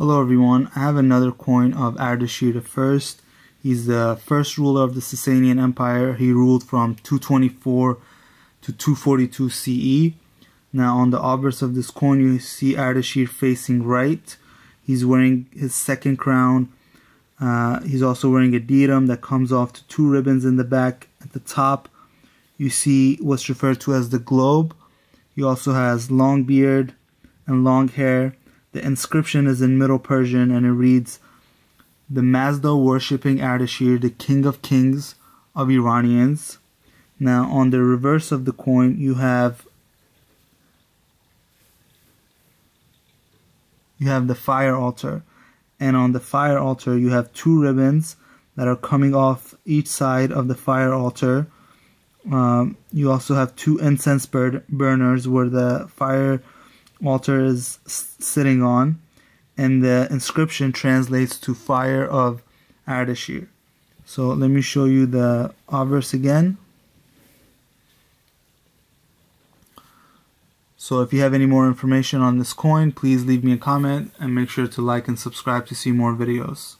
Hello everyone, I have another coin of Ardashir I. He's the first ruler of the Sasanian Empire. He ruled from 224 to 242 CE. Now on the obverse of this coin you see Ardashir facing right. He's wearing his second crown. Uh, he's also wearing a diadem that comes off to two ribbons in the back. At the top you see what's referred to as the globe. He also has long beard and long hair the inscription is in Middle Persian and it reads, The Mazda worshipping Ardashir, the king of kings of Iranians. Now on the reverse of the coin you have you have the fire altar and on the fire altar you have two ribbons that are coming off each side of the fire altar um, you also have two incense burners where the fire altar is sitting on, and the inscription translates to Fire of Ardashir. So let me show you the uh, obverse again. So if you have any more information on this coin, please leave me a comment and make sure to like and subscribe to see more videos.